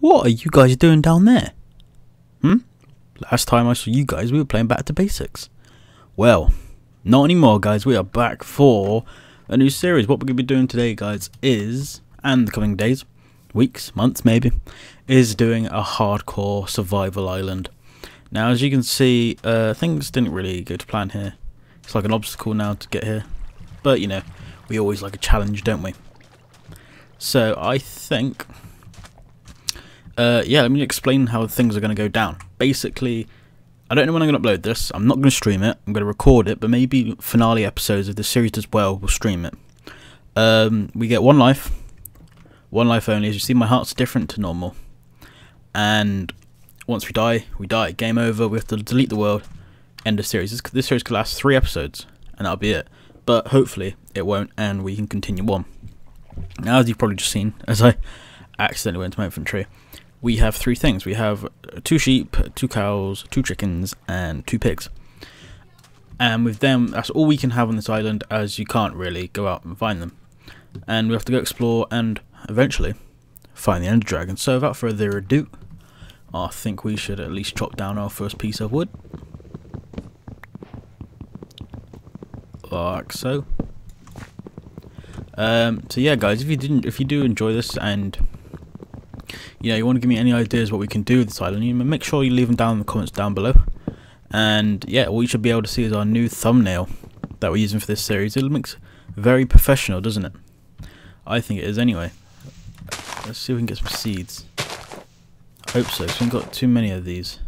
What are you guys doing down there? Hmm? Last time I saw you guys, we were playing back to basics. Well, not anymore, guys. We are back for a new series. What we're going to be doing today, guys, is, and the coming days, weeks, months maybe, is doing a hardcore survival island. Now, as you can see, uh, things didn't really go to plan here. It's like an obstacle now to get here. But, you know, we always like a challenge, don't we? So, I think uh, yeah, let me explain how things are going to go down. Basically, I don't know when I'm going to upload this. I'm not going to stream it. I'm going to record it, but maybe finale episodes of the series as well will stream it. Um, we get one life, one life only. As you see, my heart's different to normal, and once we die, we die. Game over. We have to delete the world. End of series. This, this series could last three episodes, and that'll be it. But hopefully, it won't, and we can continue on. Now, as you've probably just seen, as I accidentally went to my inventory we have three things. We have two sheep, two cows, two chickens, and two pigs. And with them, that's all we can have on this island, as you can't really go out and find them. And we have to go explore and eventually find the Ender Dragon. So without further ado, I think we should at least chop down our first piece of wood. Like so. Um, so yeah, guys, if you didn't, if you do enjoy this and you know, you want to give me any ideas what we can do with this island, you make sure you leave them down in the comments down below. And yeah, what you should be able to see is our new thumbnail that we're using for this series. It looks very professional, doesn't it? I think it is anyway. Let's see if we can get some seeds. I hope so, because we've got too many of these.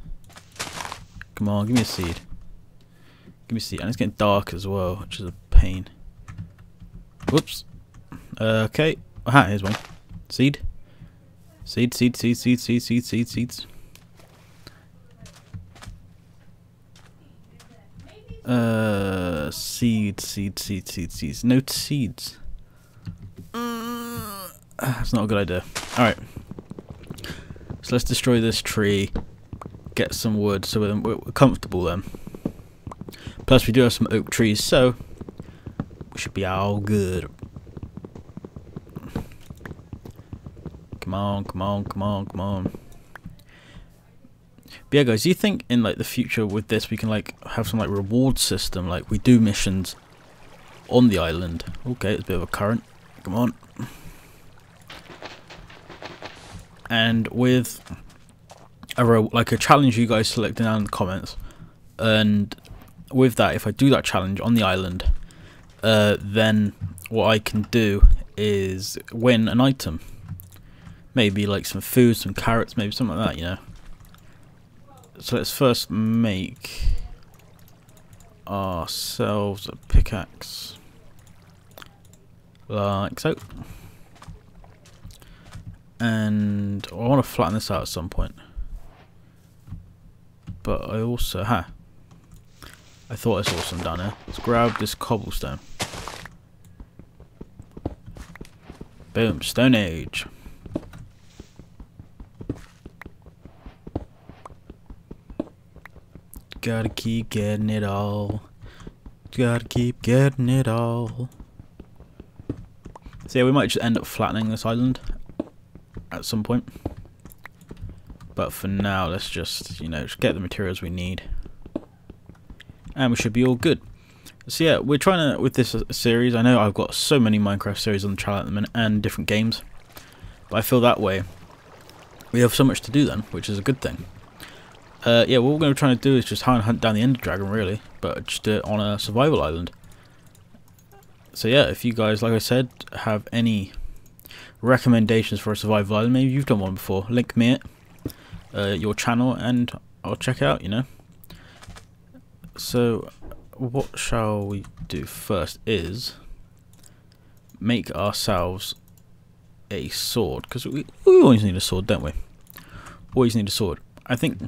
Come on, give me a seed. Give me a seed. And it's getting dark as well, which is a pain. Whoops. Uh, okay. Aha, here's one. Seed. Seeds, seeds, seeds, seeds, seeds, seeds, seeds, seeds. Uh, seeds, seeds, seeds, seeds, seeds. No seeds. Uh, that's not a good idea. Alright. So let's destroy this tree. Get some wood so we're, we're comfortable then. Plus we do have some oak trees, so we should be all good. Come on, come on, come on, come on. But yeah, guys, do you think in like the future with this we can like have some like reward system, like we do missions on the island? Okay, it's a bit of a current. Come on. And with a like a challenge you guys selecting down in the comments, and with that, if I do that challenge on the island, uh, then what I can do is win an item. Maybe like some food, some carrots, maybe something like that, you know. So let's first make ourselves a pickaxe. Like so. And I want to flatten this out at some point. But I also, ha. Huh, I thought I saw some down here. Let's grab this cobblestone. Boom, Stone Age. Gotta keep getting it all. Gotta keep getting it all. So yeah, we might just end up flattening this island at some point. But for now, let's just, you know, just get the materials we need. And we should be all good. So yeah, we're trying to, with this series, I know I've got so many Minecraft series on the channel at the minute, and different games. But I feel that way, we have so much to do then, which is a good thing. Uh, yeah, what we're going to try to do is just and hunt down the Ender Dragon, really, but just do it on a survival island. So yeah, if you guys, like I said, have any recommendations for a survival island, maybe you've done one before, link me it, uh, your channel, and I'll check out, you know. So, what shall we do first is make ourselves a sword, because we, we always need a sword, don't we? Always need a sword. I think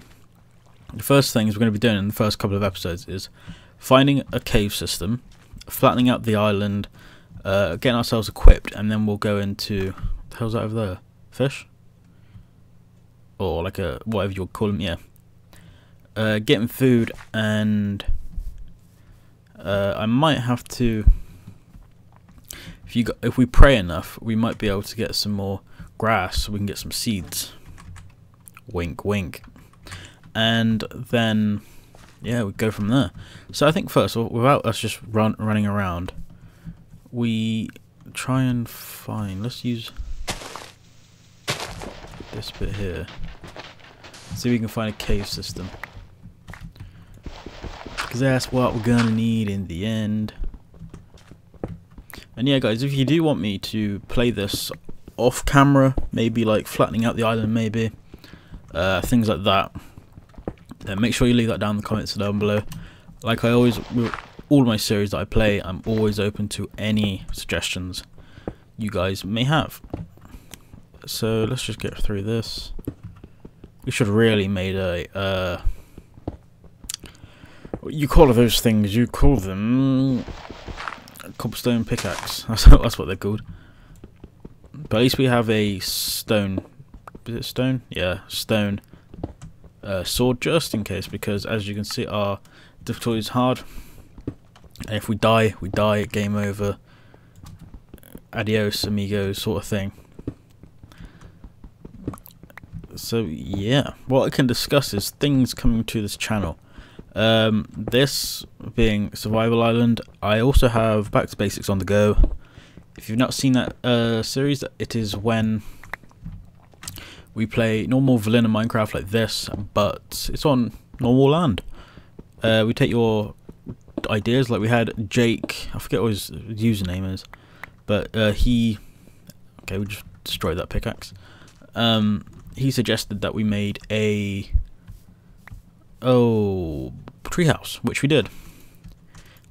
the first things we're going to be doing in the first couple of episodes is finding a cave system, flattening out the island, uh, getting ourselves equipped, and then we'll go into the hell's that over there? Fish? Or like a whatever you would call them, yeah. Uh, getting food and uh, I might have to if you got, if we pray enough we might be able to get some more grass so we can get some seeds Wink, wink. And then, yeah, we go from there. So I think first, without us just run running around, we try and find. Let's use this bit here. See if we can find a cave system. Because that's what we're gonna need in the end. And yeah, guys, if you do want me to play this off camera, maybe like flattening out the island, maybe uh, things like that, then make sure you leave that down in the comments down below. Like I always, with all my series that I play, I'm always open to any suggestions you guys may have. So let's just get through this. We should really made a. Uh, you call those things? You call them cobblestone pickaxe. That's that's what they're called. But at least we have a stone. Is it stone? Yeah, stone uh, sword just in case, because as you can see, our difficulty is hard. And if we die, we die. Game over. Adios, amigos, sort of thing. So yeah, what I can discuss is things coming to this channel. Um, this being Survival Island, I also have Back to Basics on the go. If you've not seen that uh, series, it is when we play normal vanilla Minecraft like this, but it's on normal land. Uh, we take your ideas, like we had Jake, I forget what his username is, but uh, he, okay, we just destroyed that pickaxe. Um, he suggested that we made a oh treehouse, which we did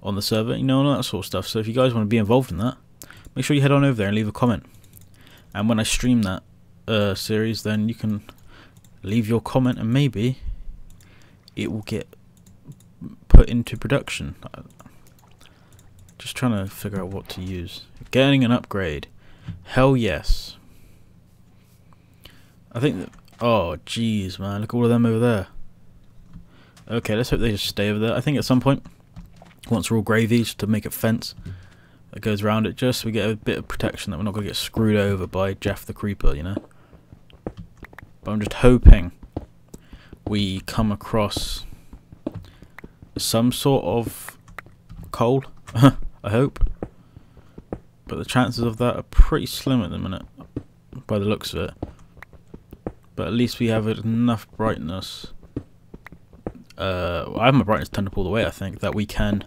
on the server, you know, all that sort of stuff. So if you guys want to be involved in that, make sure you head on over there and leave a comment. And when I stream that uh, series, then you can leave your comment and maybe it will get put into production. Just trying to figure out what to use. Getting an upgrade. Hell yes. I think that, oh jeez man, look at all of them over there. Okay, let's hope they just stay over there. I think at some point, once we're all gravies to make a fence that goes around it, just so we get a bit of protection that we're not going to get screwed over by Jeff the Creeper, you know? But I'm just hoping we come across some sort of coal. I hope. But the chances of that are pretty slim at the minute, by the looks of it. But at least we have enough brightness. Uh, I have my brightness turned up all the way, I think, that we can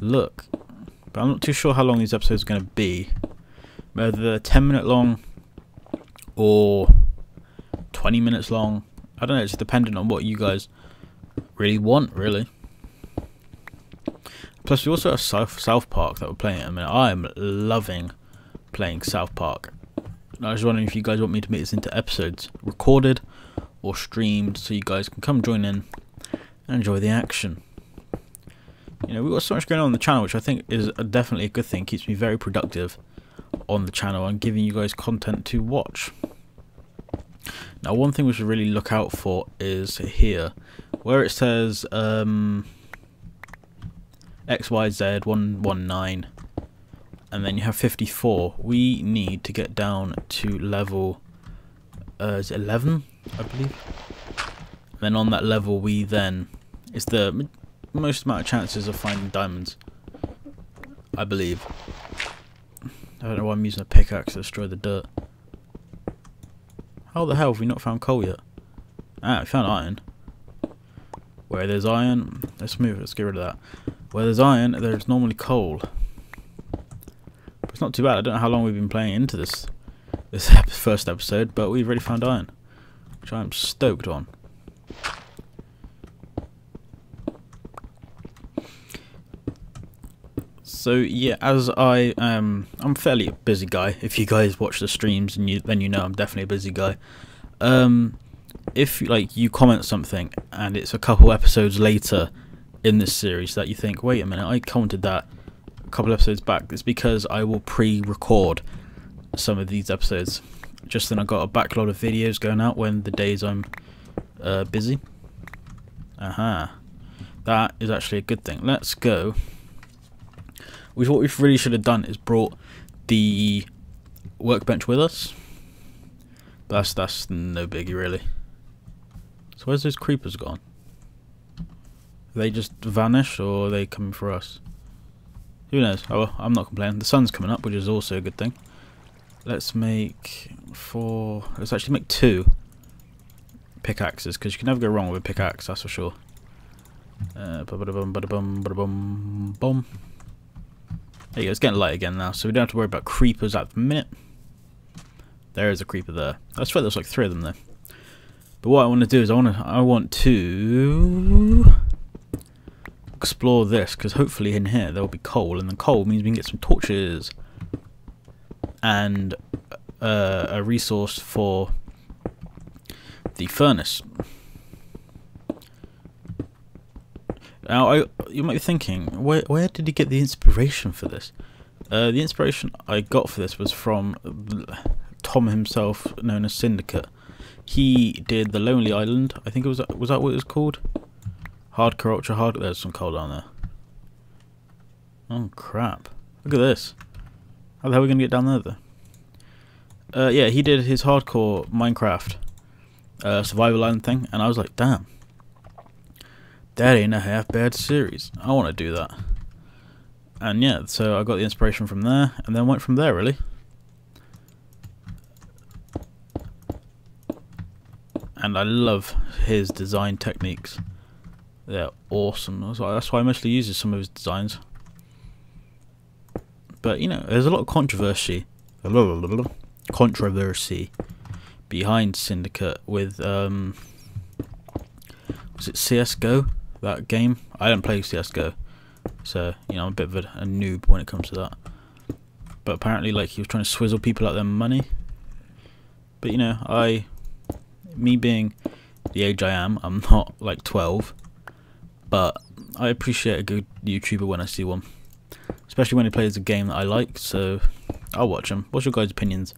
look. But I'm not too sure how long these episodes are going to be. Whether they're 10 minute long or 20 minutes long. I don't know, it's dependent on what you guys really want, really. Plus, we also have South, South Park that we're playing. I mean, I'm loving playing South Park. I was wondering if you guys want me to make this into episodes, recorded or streamed, so you guys can come join in and enjoy the action. You know, we've got so much going on on the channel, which I think is a, definitely a good thing. Keeps me very productive on the channel and giving you guys content to watch. Now, one thing we should really look out for is here, where it says um, XYZ119, and then you have 54. We need to get down to level uh, is 11, I believe. Then on that level, we then is the most amount of chances of finding diamonds, I believe. I don't know why I'm using a pickaxe to destroy the dirt. How the hell have we not found coal yet? Ah, we found iron. Where there's iron, let's move, let's get rid of that. Where there's iron, there's normally coal. But it's not too bad, I don't know how long we've been playing into this this first episode, but we've already found iron. Which I'm stoked on. So yeah, as I um, I'm fairly a busy guy. If you guys watch the streams, and you then you know I'm definitely a busy guy. Um, if like you comment something and it's a couple episodes later in this series that you think, wait a minute, I commented that a couple episodes back. It's because I will pre-record some of these episodes. Just then I got a backlog of videos going out when the days I'm uh, busy. Aha. Uh -huh. That is actually a good thing. Let's go we what we really should have done is brought the workbench with us. That's that's no biggie really. So where's those creepers gone? they just vanish or they coming for us? Who knows? Oh, well, I'm not complaining. The sun's coming up, which is also a good thing. Let's make four... Let's actually make two pickaxes, because you can never go wrong with a pickaxe, that's for sure. Uh, bum bum bum bum bum. There you go, it's getting light again now, so we don't have to worry about creepers at the minute. There is a creeper there. I swear there's like three of them there. But what I want to do is I want to I want to explore this because hopefully in here there will be coal, and then coal means we can get some torches and uh, a resource for the furnace. Now, I, you might be thinking, where where did he get the inspiration for this? Uh, the inspiration I got for this was from Tom himself, known as Syndicate. He did the Lonely Island. I think it was was that what it was called? Hardcore Ultra Hard. There's some coal down there. Oh crap! Look at this. How the hell are we gonna get down there? Though? Uh, yeah, he did his hardcore Minecraft uh, survival island thing, and I was like, damn, that ain't a half bad series. I want to do that. And yeah, so I got the inspiration from there, and then went from there, really. And I love his design techniques. They're awesome. That's why I mostly use some of his designs. But, you know, there's a lot of controversy. Controversy behind Syndicate with, um, was it CSGO? That game? I don't play CSGO. So, you know, I'm a bit of a, a noob when it comes to that. But apparently, like, he was trying to swizzle people out their money. But, you know, I, me being the age I am, I'm not like 12. But I appreciate a good YouTuber when I see one. Especially when he plays a game that I like, so I'll watch him. What's your guys' opinions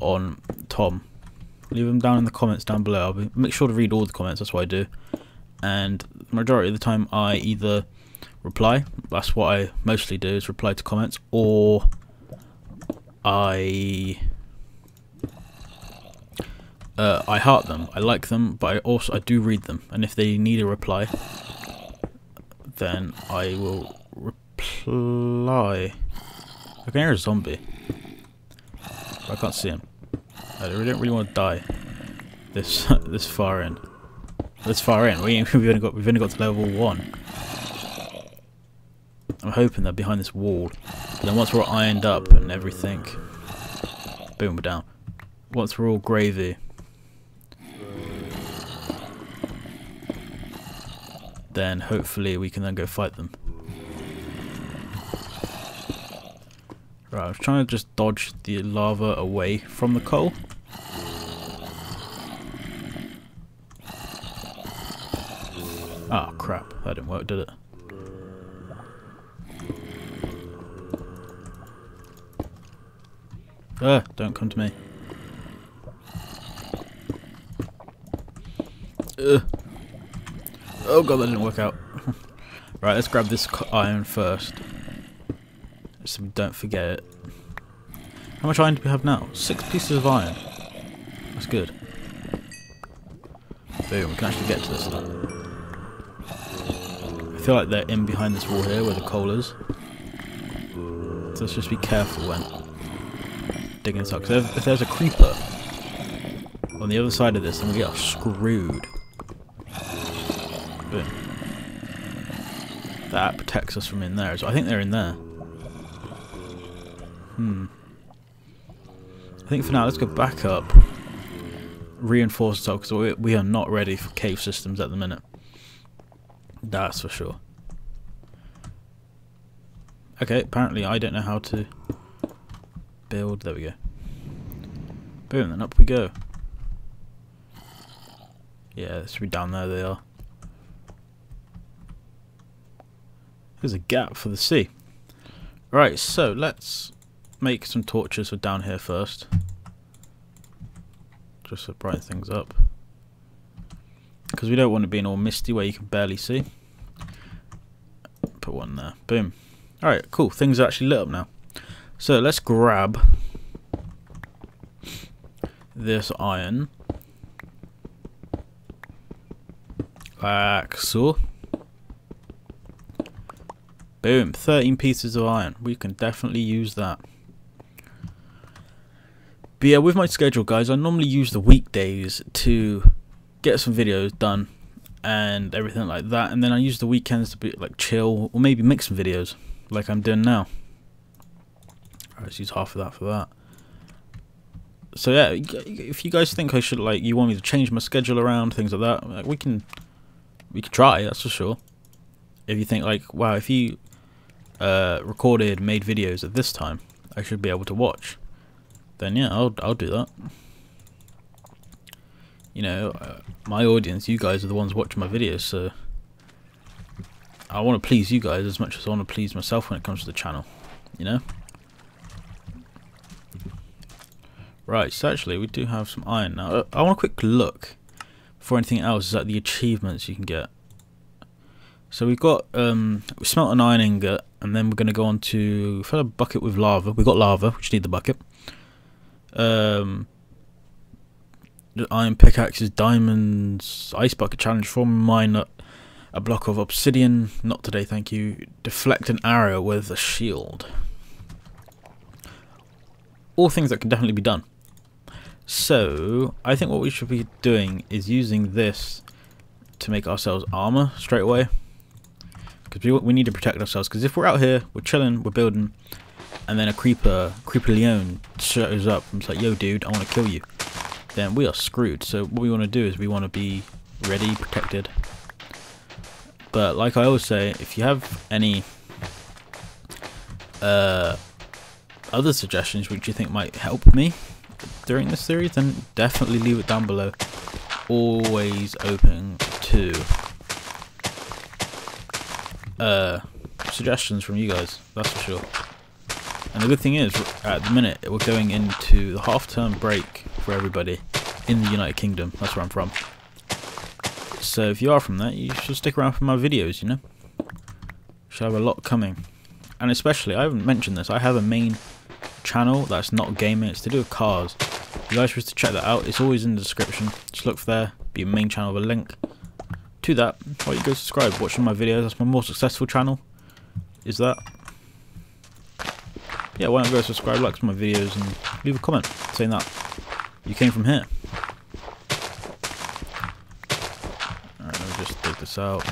on Tom? Leave them down in the comments down below. I'll be, make sure to read all the comments, that's what I do. And majority of the time I either reply, that's what I mostly do, is reply to comments, or I uh, I heart them, I like them, but I also I do read them, and if they need a reply, then I will reply. I can hear a zombie. I can't see him. I don't really want to die this this far in. This far in. We, have only got we've only got to level one. I'm hoping they're behind this wall. But then once we're ironed up and everything, boom, we're down. Once we're all gravy, then hopefully we can then go fight them. Right, I was trying to just dodge the lava away from the coal. Oh crap, that didn't work, did it? Ah, don't come to me. Ugh. Oh god, that didn't work out. right, let's grab this iron first. So we don't forget it. How much iron do we have now? Six pieces of iron. That's good. Boom, we can actually get to this stuff. I feel like they're in behind this wall here where the coal is. So let's just be careful when digging this up. Because if there's a creeper on the other side of this, then we get screwed. Boom. That protects us from in there. So I think they're in there. Hmm. I think for now, let's go back up. Reinforce ourselves, because we are not ready for cave systems at the minute. That's for sure. Okay, apparently I don't know how to build. There we go. Boom, then up we go. Yeah, this should be down there, they are. There's a gap for the sea. Right, so let's make some torches for down here first. Just to brighten things up. Because we don't want it being all misty where you can barely see. Put one there. Boom. Alright, cool. Things are actually lit up now. So let's grab this iron. Like so. Boom, 13 pieces of iron. We can definitely use that. But yeah, with my schedule, guys, I normally use the weekdays to get some videos done and everything like that. And then I use the weekends to be like chill or maybe make some videos like I'm doing now. let's use half of that for that. So yeah, if you guys think I should like, you want me to change my schedule around, things like that, like, we can, we can try. That's for sure. If you think like, wow, if you uh, recorded, made videos at this time, I should be able to watch. Then yeah, I'll I'll do that. You know, uh, my audience, you guys are the ones watching my videos, so I want to please you guys as much as I want to please myself when it comes to the channel. You know. Right, so actually we do have some iron now. Uh, I want a quick look for anything else is at the achievements you can get. So we've got um, we smelt an iron ingot, and then we're going to go on to fill a bucket with lava. We've got lava, which need the bucket. Um, iron pickaxes, diamonds, ice bucket challenge from mine uh, a block of obsidian. Not today, thank you. Deflect an arrow with a shield. All things that can definitely be done. So, I think what we should be doing is using this to make ourselves armor straight away because we, we need to protect ourselves. Because if we're out here, we're chilling, we're building, and then a creeper, creeper Leon shows up and it's like, "Yo, dude, I want to kill you," then we are screwed. So what we want to do is we want to be ready, protected. But like I always say, if you have any uh, other suggestions which you think might help me during this series, then definitely leave it down below. Always open to uh, suggestions from you guys, that's for sure. And the good thing is, at the minute, we're going into the half-term break for everybody in the United Kingdom. That's where I'm from. So if you are from that, you should stick around for my videos, you know? Should have a lot coming. And especially, I haven't mentioned this, I have a main channel that's not gaming, it's to do with cars. You guys wish to check that out, it's always in the description. Just look for there, be a main channel with a link to that, why you go subscribe, watch my videos, that's my more successful channel, is that. Yeah, why you go subscribe, like my videos, and leave a comment saying that you came from here. Alright, let me just dig this out.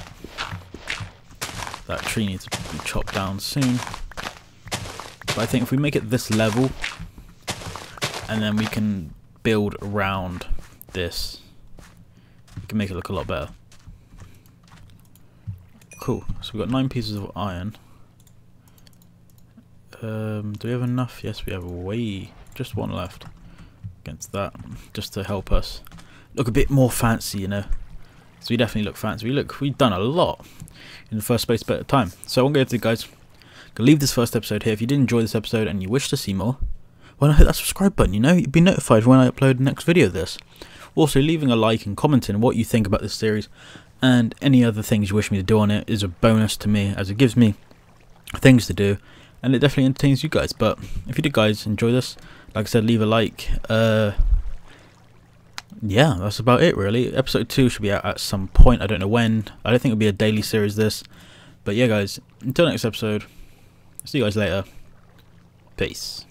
That tree needs to be chopped down soon. But I think if we make it this level, and then we can build around this, we can make it look a lot better. Cool. So we've got nine pieces of iron. Um, do we have enough? Yes, we have way just one left against that, just to help us look a bit more fancy, you know. So we definitely look fancy. We look, we've done a lot in the first space bit of time. So I'm going to guys, gonna leave this first episode here. If you did enjoy this episode and you wish to see more, why not hit that subscribe button? You know, you'll be notified when I upload the next video of this. Also, leaving a like and commenting what you think about this series and any other things you wish me to do on it is a bonus to me as it gives me things to do and it definitely entertains you guys but if you did guys enjoy this like I said leave a like. Uh yeah that's about it really. Episode 2 should be out at some point. I don't know when. I don't think it'll be a daily series this. But yeah guys until next episode see you guys later. Peace